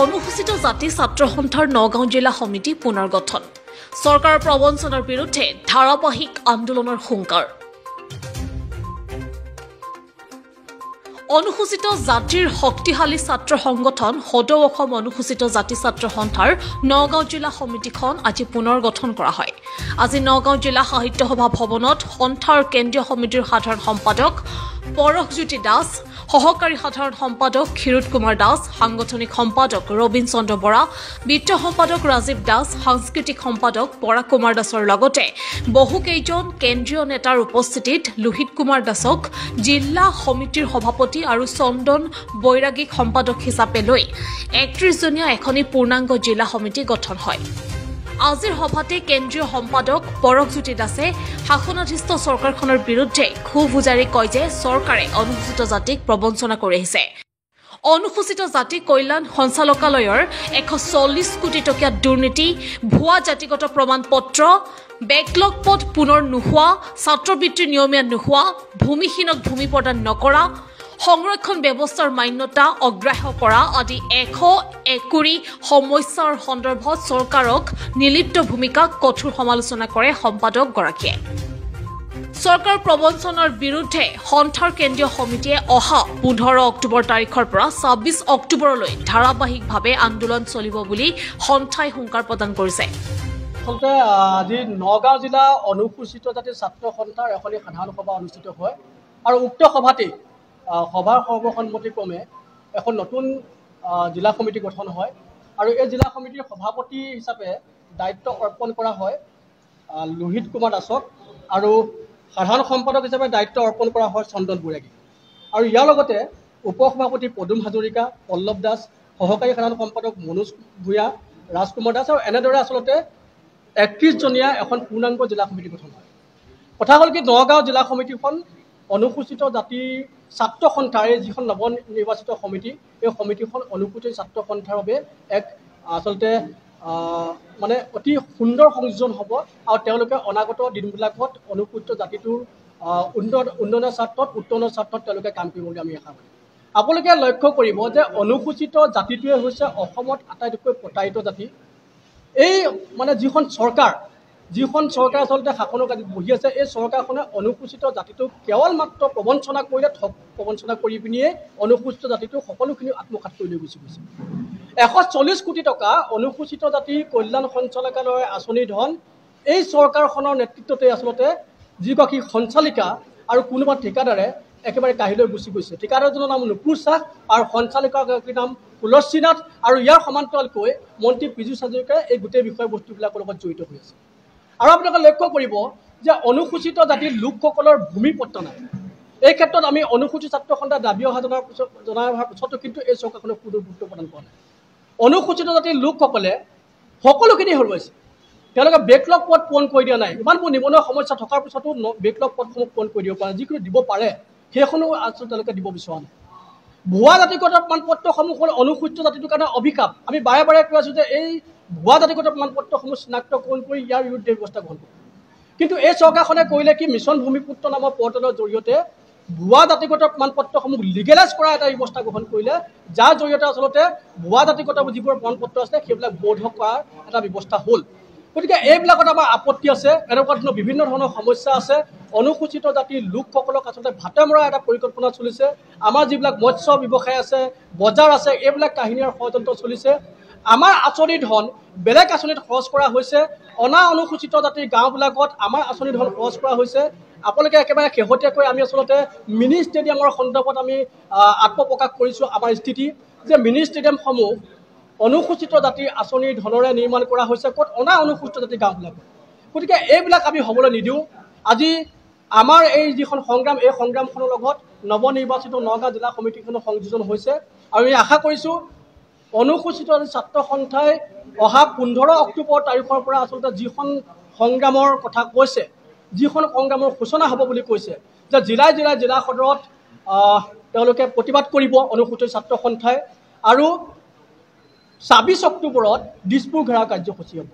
অনুসূচিত জাতি ছাত্ৰ সন্থাৰ নগাঁও জিলা সমিতি পুনৰ গঠন চৰকাৰৰ প্ৰবঞ্চনাৰ বিৰুদ্ধে ধাৰাবাহিক আন্দোলনৰ হুংকাৰ। অনুসূচিত জাতিৰ শক্তিশালী ছাত্ৰ সংগঠন সদৌ অসম অনুসূচিত জাতি ছাত্ৰ সন্থাৰ নগাঁও জিলা সমিতিখন আজি পুনৰ গঠন কৰা হয়। আজি নগাঁও জিলা সাহিত্য সভা ভৱনত সন্থাৰ কেন্দ্ৰীয় সমিতিৰ সাধাৰণ সম্পাদক পৰশজ্যোতি দাস সহকাৰী সাধাৰণ সম্পাদক ক্ষীৰোদ কুমাৰ দাস সাংগঠনিক সম্পাদক ৰবীন চন্দ্ৰ বৰা বিত্ত সম্পাদক ৰাজীৱ দাস সাংস্কৃতিক সম্পাদক পৰাগ কুমাৰ দাসৰ লগতে বহুকেইজন কেন্দ্ৰীয় নেতাৰ উপস্থিতিত লোহিত কুমাৰ দাসক জিলা সমিতিৰ সভাপতি আৰু চন্দন বৈৰাগীক সম্পাদক হিচাপে লৈ একত্ৰিছজনীয়া এখনি পূৰ্ণাংগ জিলা সমিতি গঠন হয়। আজিৰ সভাতে কেন্দ্ৰীয় সম্পাদক পৰশজ্যোতি দাসে শাসনাধিষ্ঠ চৰকাৰখনৰ বিৰুদ্ধে ক্ষোভ উজাৰি কয় যে চৰকাৰে অনুসূচিত জাতিক প্ৰবঞ্চনা কৰি আহিছে। অনুসূচিত জাতি কল্যাণ সঞ্চালকালয়ৰ এশ চল্লিছ কোটি টকীয়া দুৰ্নীতি ভুৱা জাতিগত প্ৰমাণ পত্ৰ বেকলগ পদ পুনৰ নোহোৱা ছাত্ৰবৃত্তিৰ নিয়মীয়া নোহোৱা ভূমিহীনক ভূমি প্ৰদান নকৰা সংৰক্ষণ ব্যৱস্থাৰ মান্যতা অগ্ৰাহ্য কৰা আদি এশ একুৰি সমস্যাৰ সন্দৰ্ভত চৰকাৰক নিলিপ্ত ভূমিকাক কঠোৰ সমালোচনা কৰে সম্পাদকগৰাকীয়ে। চৰকাৰৰ প্ৰবঞ্চনাৰ বিৰুদ্ধে সন্থাৰ কেন্দ্ৰীয় সমিতিয়ে অহা পোন্ধৰ অক্টোবৰ তাৰিখৰ পৰা ছাব্বিছ অক্টোবৰলৈ ধাৰাবাহিকভাৱে আন্দোলন চলিব বুলি সন্থাই হুংকাৰ প্ৰদান কৰিছে। আচলতে আজি নগাঁও জিলা অনুসূচিত জাতি ছাত্ৰ সন্থাৰ এখনি সাধাৰণ সভা অনুষ্ঠিত হয় আৰু উক্ত সভাতেই সভাৰ সৰ্বসন্মতিক্ৰমে এখন নতুন জিলা সমিতি গঠন হয় আৰু এই জিলা সমিতিৰ সভাপতি হিচাপে দায়িত্ব অৰ্পণ কৰা হয় লোহিত কুমাৰ দাসক আৰু সাধাৰণ সম্পাদক হিচাপে দায়িত্ব অৰ্পণ কৰা হয় চন্দন বুৰাগী আৰু ইয়াৰ লগতে উপ সভাপতি পদুম হাজৰিকা পল্লৱ দাস সহকাৰী সাধাৰণ সম্পাদক মনোজ ভূঞা ৰাজকুমাৰ দাস আৰু এনেদৰে আচলতে একত্ৰিছজনীয়া এখন পূৰ্ণাংগ জিলা সমিতি গঠন হয়। কথা হ'ল কি নগাঁও জিলা সমিতিখন অনুসূচিত জাতিৰ ছাত্ৰ সন্থাৰ যিখন নৱ নিৰ্বাচিত সমিতি এই সমিতিখন অনুসূচিত ছাত্ৰ সন্থাৰ বাবে এক আচলতে মানে অতি সুন্দৰ সংযোজন হ'ব আৰু তেওঁলোকে অনাগত দিনবিলাকত অনুসূচিত জাতিটোৰ উন্নত উন্নয়নৰ স্বাৰ্থত উত্তৰণৰ স্বাৰ্থত তেওঁলোকে কাম কৰিব বুলি আমি আশা কৰিম। আপোনালোকে লক্ষ্য কৰিব যে অনুসূচিত জাতিটোৱে হৈছে অসমত আটাইতকৈ প্ৰতাৰিত জাতি। এই মানে যিখন চৰকাৰ যিখন চৰকাৰ আচলতে শাসনৰ গাদীত বহি আছে এই চৰকাৰখনে অনুসূচিত জাতিটোক কেৱল মাত্ৰ প্ৰবঞ্চনা কৰিলে ঠগ প্ৰবঞ্চনা কৰি পিনিয়ে অনুসূচিত জাতিটো সকলোখিনি আত্মসাত কৰি লৈ গুচি গৈছে। এশ চল্লিছ কোটি টকা অনুসূচিত জাতি কল্যাণ সঞ্চালকালয়ৰ আঁচনি ধন এই চৰকাৰখনৰ নেতৃত্বতে আচলতে যিগৰাকী সঞ্চালিকা আৰু কোনোবা ঠিকাদাৰে একেবাৰে কাঢ়ি লৈ গুচি গৈছে। ঠিকাদাৰজনৰ নাম নুপুৰ শ্বাহ আৰু সঞ্চালিকাগৰাকীৰ নাম তুলসী নাথ আৰু ইয়াৰ সমান্তৰালকৈ মন্ত্ৰী পীযুষ হাজৰিকাই এই গোটেই বিষয়বস্তুবিলাকৰ লগত জড়িত হৈ আছে। আৰু আপোনালোকে লক্ষ্য কৰিব যে অনুসূচিত জাতিৰ লোকসকলৰ ভূমিপত্ৰ নাই। এই ক্ষেত্ৰত আমি অনুসূচিত ছাত্ৰ সন্থাৰ দাবী অহা জনাৰ পিছত জনাই অহাৰ পিছতো কিন্তু এই চৰকাৰখনে কোনো গুৰুত্ব প্ৰদান কৰা নাই। অনুসূচিত জাতিৰ লোকসকলে সকলোখিনি হেৰুৱাইছে। তেওঁলোকে বেকলগ পদ পূৰণ কৰি দিয়া নাই। ইমানবোৰ নিবনুৱা সমস্যা থকাৰ পিছতো বেকলগ পদসমূহ পূৰণ কৰি দিব পৰা। নাই যিকোনো দিব পাৰে সেইখনো আচলতে তেওঁলোকে দিব বিচৰা নাই। ভুৱা জাতিগত প্ৰমাণপত্ৰসমূহ হ'ল অনুসূচিত জাতিটোৰ কাৰণে অভিশাপ। আমি বাৰে বাৰে কৈ আছোঁ যে এই ভুৱা জাতিগত প্ৰমাণপত্ৰসমূহ চিনাক্তকৰণ কৰি ইয়াৰ বিৰুদ্ধে ব্যৱস্থা গ্ৰহণ কৰিব কিন্তু এই চৰকাৰখনে কৰিলে কি মিছন ভূমিপুত্ৰ নামৰ পৰ্টেলৰ জৰিয়তে ভুৱা জাতিগত প্ৰমাণপত্ৰসমূহ লিগেলাইজ কৰা এটা ব্যৱস্থা গ্ৰহণ কৰিলে যাৰ জৰিয়তে আচলতে ভুৱা জাতিগত যিবোৰ প্ৰমাণপত্ৰ আছে সেইবিলাক বৈধ কৰাৰ এটা ব্যৱস্থা হ'ল। গতিকে এইবিলাকত আমাৰ আপত্তি আছে এনেকুৱা ধৰণৰ বিভিন্ন ধৰণৰ সমস্যা আছে। অনুসূচিত জাতিৰ লোকসকলক আচলতে ভাতে মৰা এটা পৰিকল্পনা চলিছে। আমাৰ যিবিলাক মৎস্য ব্যৱসায় আছে বজাৰ আছে এইবিলাক কাহিনীৰ ষড়যন্ত্ৰ চলিছে। আমাৰ আঁচনি ধন বেলেগ আঁচনিত খৰচ কৰা হৈছে। অনা অনুসূচিত জাতিৰ গাঁওবিলাকত আমাৰ আঁচনি ধন খৰচ কৰা হৈছে। আপোনালোকে একেবাৰে শেহতীয়াকৈ আমি আচলতে মিনি ষ্টেডিয়ামৰ সন্দৰ্ভত আমি আত্মপ্ৰকাশ কৰিছোঁ আমাৰ স্থিতি। যে মিনি ষ্টেডিয়ামসমূহ অনুসূচিত জাতিৰ আঁচনিৰ ধনেৰে নিৰ্মাণ কৰা হৈছে ক'ত অনা অনুসূচিত জাতিৰ গাঁওবিলাকত। গতিকে এইবিলাক আমি হ'বলৈ নিদিওঁ। আজি আমাৰ এই যিখন সংগ্ৰাম এই সংগ্ৰামখনৰ লগত নৱনিৰ্বাচিত নগাঁও জিলা সমিতিখনৰ সংযোজন হৈছে। আৰু আমি আশা কৰিছোঁ অনুসূচিত ছাত্ৰ সন্থাই অহা পোন্ধৰ অক্টোবৰ তাৰিখৰ পৰা আচলতে যিখন সংগ্ৰামৰ কথা কৈছে যিখন সংগ্ৰামৰ সূচনা হ'ব বুলি কৈছে যে জিলাই জিলাই জিলা সদৰত তেওঁলোকে প্ৰতিবাদ কৰিব অনুসূচিত ছাত্ৰ সন্থাই আৰু ছাব্বিছ অক্টোবৰত দিছপুৰ ঘেৰাও কাৰ্যসূচী হ'ব।